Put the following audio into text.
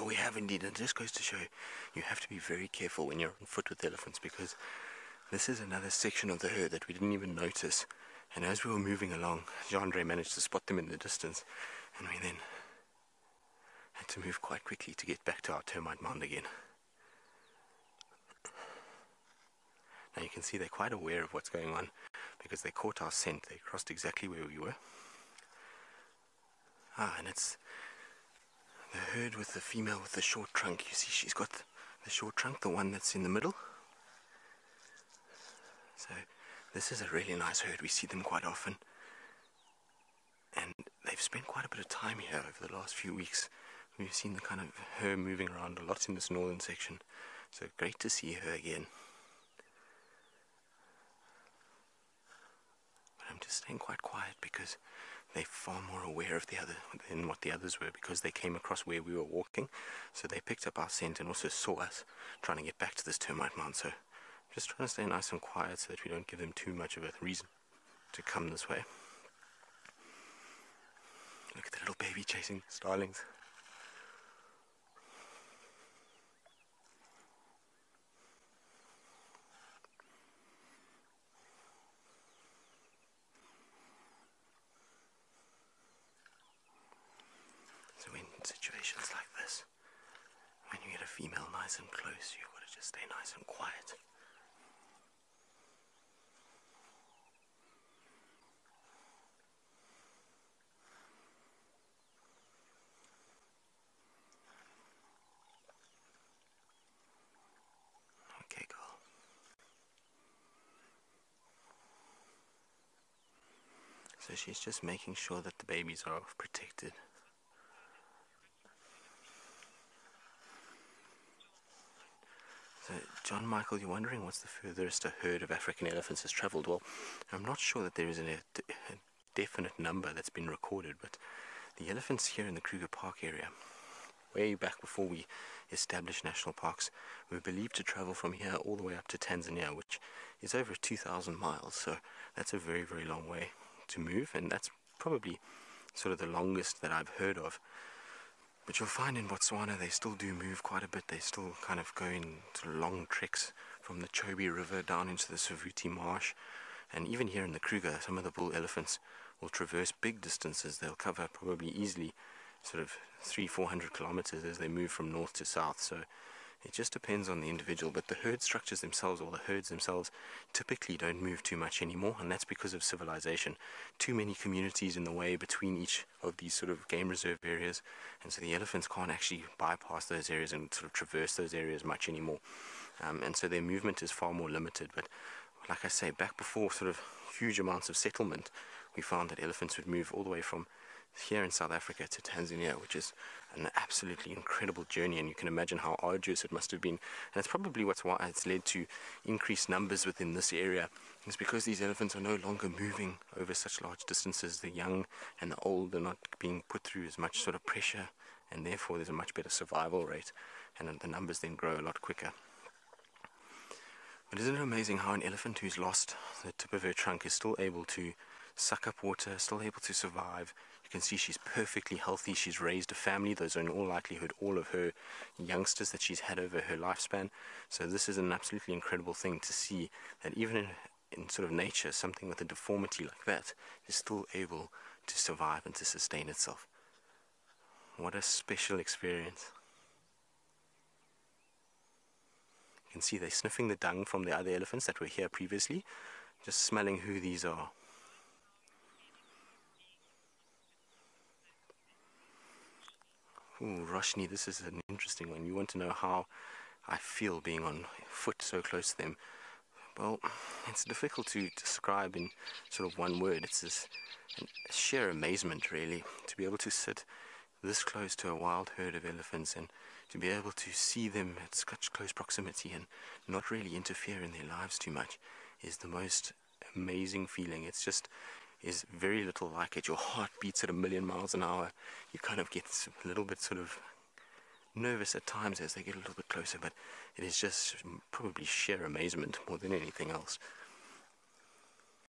Well, we have indeed, and it just goes to show you have to be very careful when you're on foot with elephants because this is another section of the herd that we didn't even notice. And as we were moving along, Jean-Andre managed to spot them in the distance, and we then had to move quite quickly to get back to our termite mound again. Now you can see they're quite aware of what's going on because they caught our scent. They crossed exactly where we were. Ah, and it's the herd with the female with the short trunk. You see, she's got the short trunk, the one that's in the middle. So, this is a really nice herd. We see them quite often. And they've spent quite a bit of time here over the last few weeks. We've seen the kind of her moving around a lot in this northern section. So, great to see her again. But I'm just staying quite quiet because they're far more aware of the other than what the others were because they came across where we were walking. So they picked up our scent and also saw us trying to get back to this termite mound. So just trying to stay nice and quiet so that we don't give them too much of a reason to come this way. Look at the little baby chasing starlings. So in situations like this, when you get a female nice and close, you've got to just stay nice and quiet. Okay. So she's just making sure that the babies are protected. John Michael, you're wondering what's the furthest a herd of African elephants has travelled? Well, I'm not sure that there is a, a definite number that's been recorded, but the elephants here in the Kruger Park area, way back before we established national parks, were believed to travel from here all the way up to Tanzania, which is over 2,000 miles. So that's a very, very long way to move, and that's probably sort of the longest that I've heard of. But you'll find in Botswana they still do move quite a bit. They still kind of go in sort of long treks from the Chobe River down into the Savuti Marsh. And even here in the Kruger, some of the bull elephants will traverse big distances. They'll cover probably easily sort of three, four hundred kilometers as they move from north to south. So it just depends on the individual, but the herd structures themselves, or the herds themselves, typically don't move too much anymore, and that's because of civilization. Too many communities in the way between each of these sort of game reserve areas, and so the elephants can't actually bypass those areas and sort of traverse those areas much anymore. Um, and so their movement is far more limited. But like I say, back before sort of huge amounts of settlement, we found that elephants would move all the way from here in South Africa to Tanzania, which is an absolutely incredible journey, and you can imagine how arduous it must have been. And it's probably what's why it's led to increased numbers within this area. It's because these elephants are no longer moving over such large distances. The young and the old are not being put through as much sort of pressure, and therefore there's a much better survival rate, and the numbers then grow a lot quicker. But isn't it amazing how an elephant who's lost the tip of her trunk is still able to suck up water, still able to survive, you can see she's perfectly healthy. She's raised a family. Those are in all likelihood all of her youngsters that she's had over her lifespan. So this is an absolutely incredible thing to see that even in, in sort of nature, something with a deformity like that is still able to survive and to sustain itself. What a special experience. You can see they're sniffing the dung from the other elephants that were here previously, just smelling who these are. Ooh, Roshni, this is an interesting one. You want to know how I feel being on foot so close to them. Well, it's difficult to describe in sort of one word. It's this sheer amazement, really, to be able to sit this close to a wild herd of elephants and to be able to see them at such close proximity and not really interfere in their lives too much is the most amazing feeling. It's just is very little like it. Your heart beats at a million miles an hour. You kind of get a little bit sort of nervous at times as they get a little bit closer, but it is just probably sheer amazement more than anything else.